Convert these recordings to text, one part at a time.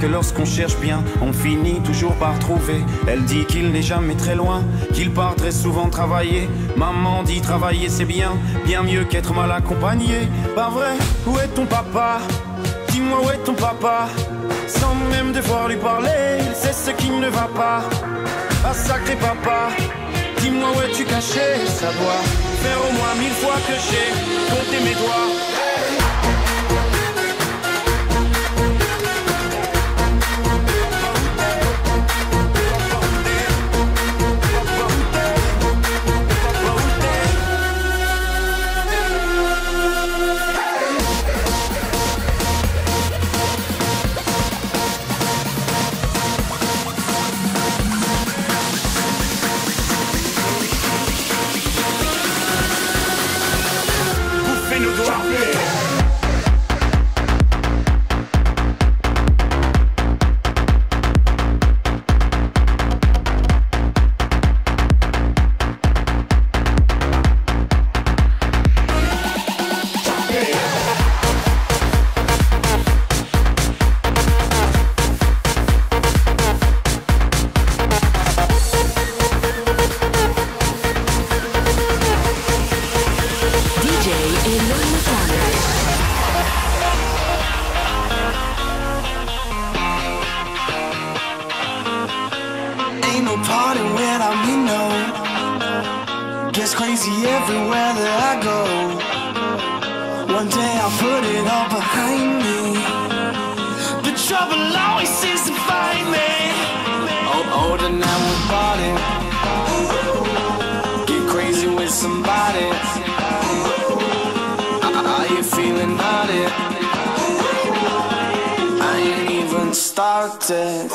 Que lorsqu'on cherche bien, on finit toujours par trouver. Elle dit qu'il n'est jamais très loin, qu'il part très souvent travailler. Maman dit travailler c'est bien, bien mieux qu'être mal accompagné. Pas vrai, où est ton papa? Dis-moi où est ton papa? Sans même devoir lui parler, c'est ce qui ne va pas. Ah sacré papa, dis-moi où es-tu caché? Ça doit faire au moins mille fois que j'ai compté mes doigts. ain't no party when I'm in no. Gets crazy everywhere that I go. One day I'll put it all behind me. The trouble always seems to find me. Oh, older now we're party Get crazy with somebody. Are you feeling about it? I ain't even started.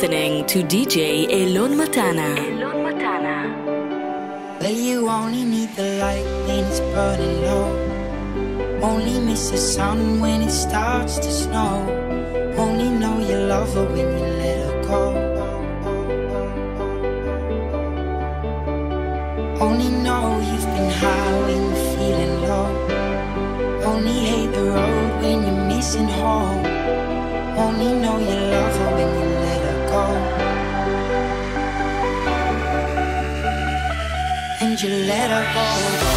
To DJ Elon Matana. Elon Matana. Well, you only need the light when it's burning low. Only miss the sun when it starts to snow. Only know you love her when you let her go. Only you let her go.